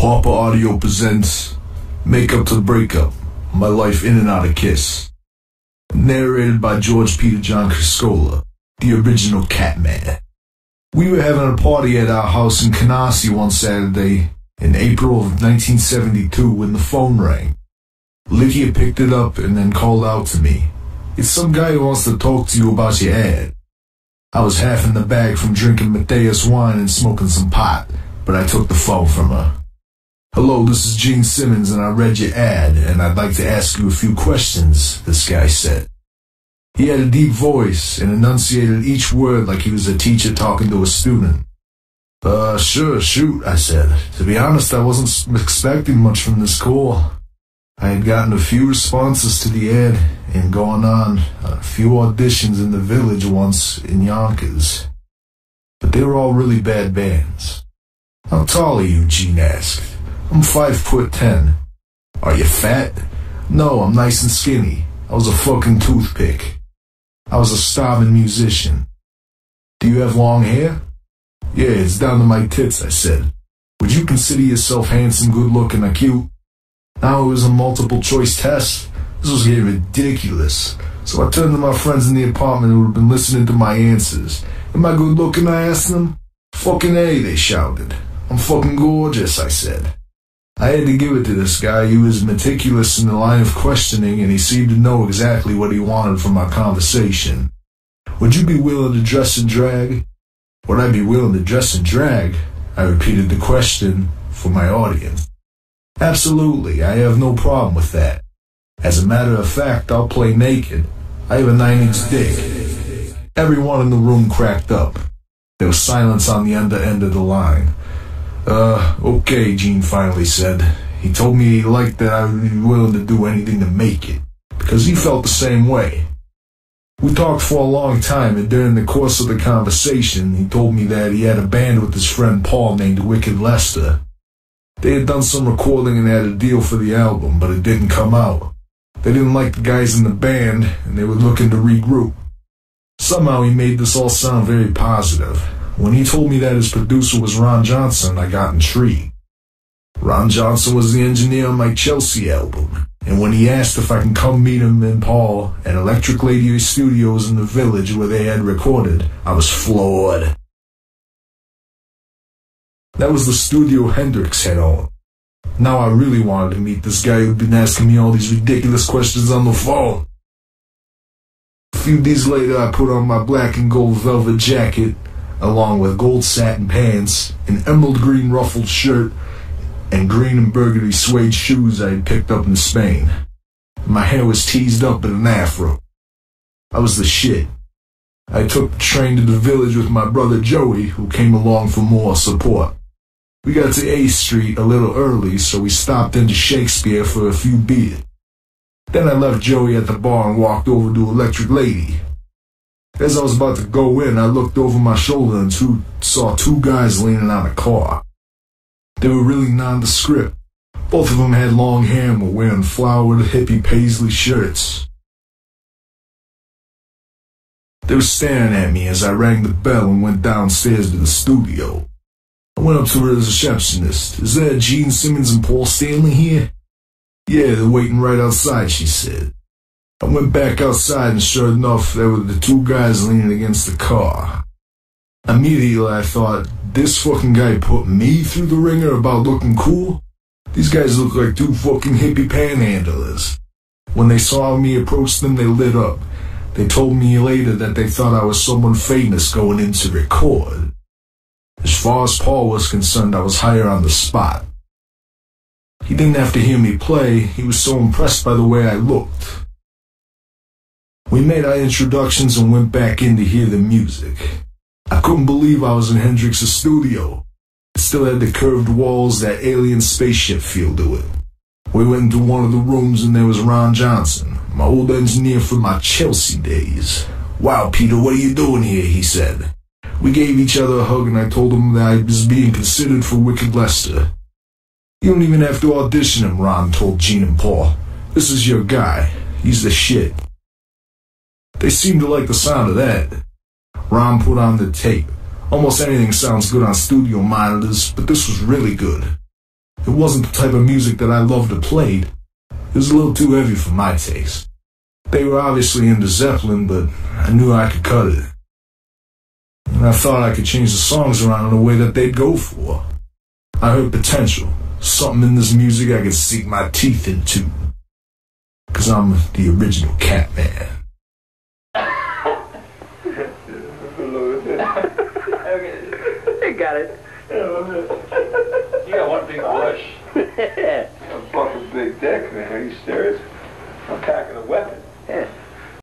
Harper Audio presents Make Up to the Breakup My Life In and Out of Kiss. Narrated by George Peter John Criscuola, the original Catman. We were having a party at our house in Canarsie one Saturday in April of 1972 when the phone rang. Lydia picked it up and then called out to me. It's some guy who wants to talk to you about your ad. I was half in the bag from drinking Mateus wine and smoking some pot, but I took the phone from her. Hello, this is Gene Simmons and I read your ad and I'd like to ask you a few questions, this guy said. He had a deep voice and enunciated each word like he was a teacher talking to a student. Uh, sure, shoot, I said. To be honest, I wasn't expecting much from this call. I had gotten a few responses to the ad and gone on a few auditions in the village once in Yonkers. But they were all really bad bands. How tall are you? Gene asked. I'm five foot ten. Are you fat? No, I'm nice and skinny. I was a fucking toothpick. I was a starving musician. Do you have long hair? Yeah, it's down to my tits, I said. Would you consider yourself handsome, good looking, or cute? Now it was a multiple choice test. This was getting ridiculous. So I turned to my friends in the apartment who had been listening to my answers. Am I good looking? I asked them. Fucking A, they shouted. I'm fucking gorgeous, I said. I had to give it to this guy. He was meticulous in the line of questioning, and he seemed to know exactly what he wanted from our conversation. Would you be willing to dress and drag? Would I be willing to dress and drag? I repeated the question for my audience. Absolutely, I have no problem with that. As a matter of fact, I'll play naked. I have a nine-inch dick. Everyone in the room cracked up. There was silence on the under end of the line. Uh, okay, Gene finally said. He told me he liked that I would be willing to do anything to make it, because he felt the same way. We talked for a long time, and during the course of the conversation, he told me that he had a band with his friend Paul named Wicked Lester. They had done some recording and had a deal for the album, but it didn't come out. They didn't like the guys in the band, and they were looking to regroup. Somehow he made this all sound very positive. When he told me that his producer was Ron Johnson, I got intrigued. Ron Johnson was the engineer on my Chelsea album, and when he asked if I can come meet him and Paul at Electric Lady Studios in the village where they had recorded, I was floored. That was the studio Hendrix had on. Now I really wanted to meet this guy who'd been asking me all these ridiculous questions on the phone. A few days later, I put on my black and gold velvet jacket along with gold satin pants, an emerald green ruffled shirt, and green and burgundy suede shoes I had picked up in Spain. My hair was teased up in an afro. I was the shit. I took the train to the village with my brother Joey, who came along for more support. We got to 8th Street a little early, so we stopped into Shakespeare for a few beers. Then I left Joey at the bar and walked over to Electric Lady, as I was about to go in, I looked over my shoulder and two, saw two guys leaning on a car. They were really nondescript. Both of them had long hair and were wearing flowered hippie paisley shirts. They were staring at me as I rang the bell and went downstairs to the studio. I went up to the receptionist. Is there Gene Simmons and Paul Stanley here? Yeah, they're waiting right outside, she said. I went back outside and sure enough, there were the two guys leaning against the car. Immediately I thought, this fucking guy put me through the ringer about looking cool? These guys look like two fucking hippie panhandlers. When they saw me approach them, they lit up. They told me later that they thought I was someone famous going in to record. As far as Paul was concerned, I was higher on the spot. He didn't have to hear me play, he was so impressed by the way I looked. We made our introductions and went back in to hear the music. I couldn't believe I was in Hendrix's studio. It still had the curved walls, that alien spaceship feel to it. We went into one of the rooms and there was Ron Johnson, my old engineer from my Chelsea days. Wow, Peter, what are you doing here? he said. We gave each other a hug and I told him that I was being considered for Wicked Lester. You don't even have to audition him, Ron told Gene and Paul. This is your guy. He's the shit. They seemed to like the sound of that. Ron put on the tape. Almost anything sounds good on studio monitors, but this was really good. It wasn't the type of music that I loved or played. It was a little too heavy for my taste. They were obviously into Zeppelin, but I knew I could cut it. And I thought I could change the songs around in a way that they'd go for. I heard potential, something in this music I could sink my teeth into. Cause I'm the original Catman. Got it. You got one big bush. yeah. A fucking big dick, man. Are you serious? I'm packing a weapon. Yeah.